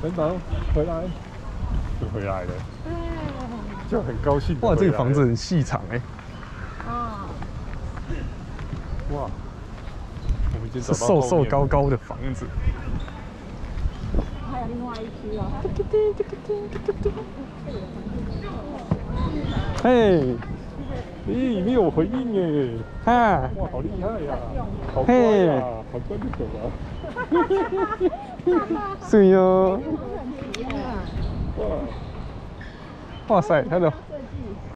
等等，回来，就回来了，就很高兴。哇，这个房子很细长哎。啊。哇，我们已经是瘦瘦高高的房子。还有另外一区啊。嘿，咦，没有回应耶！哈，哇，好厉害呀！好乖呀，好乖的狗啊！是哟。哇，哇塞，它的